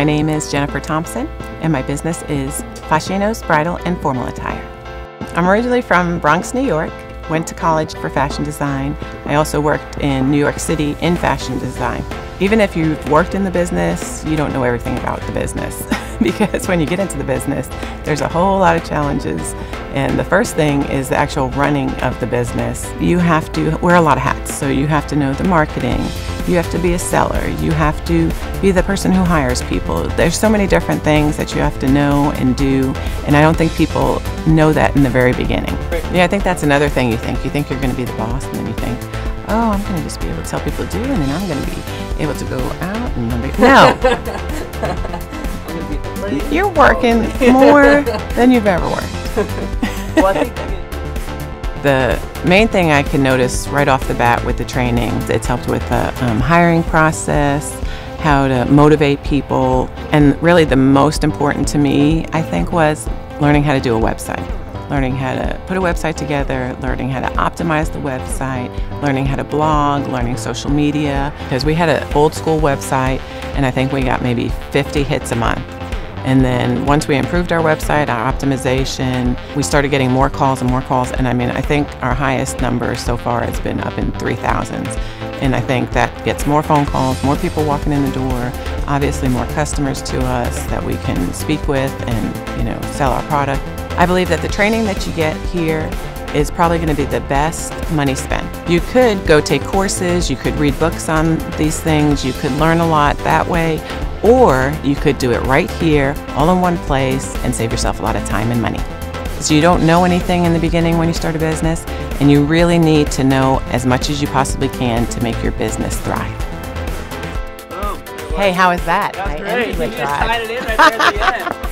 My name is Jennifer Thompson, and my business is Fascinos Bridal and Formal Attire. I'm originally from Bronx, New York. Went to college for fashion design. I also worked in New York City in fashion design. Even if you've worked in the business, you don't know everything about the business because when you get into the business, there's a whole lot of challenges. And the first thing is the actual running of the business. You have to wear a lot of hats. So you have to know the marketing, you have to be a seller, you have to be the person who hires people. There's so many different things that you have to know and do, and I don't think people know that in the very beginning. Yeah, I think that's another thing you think. You think you're going to be the boss, and then you think, oh, I'm going to just be able to tell people to do, and then I'm going to be able to go out and no. You're working more than you've ever worked. The main thing I can notice right off the bat with the training, it's helped with the um, hiring process, how to motivate people, and really the most important to me, I think, was learning how to do a website. Learning how to put a website together, learning how to optimize the website, learning how to blog, learning social media. Because we had an old school website, and I think we got maybe 50 hits a month. And then once we improved our website, our optimization, we started getting more calls and more calls. And I mean, I think our highest number so far has been up in 3,000s. And I think that gets more phone calls, more people walking in the door, obviously more customers to us that we can speak with and, you know, sell our product. I believe that the training that you get here is probably going to be the best money spent. You could go take courses, you could read books on these things, you could learn a lot that way, or you could do it right here, all in one place, and save yourself a lot of time and money. So you don't know anything in the beginning when you start a business, and you really need to know as much as you possibly can to make your business thrive. Boom. Hey, how is that? That's I great. You just tied it in right there at the end.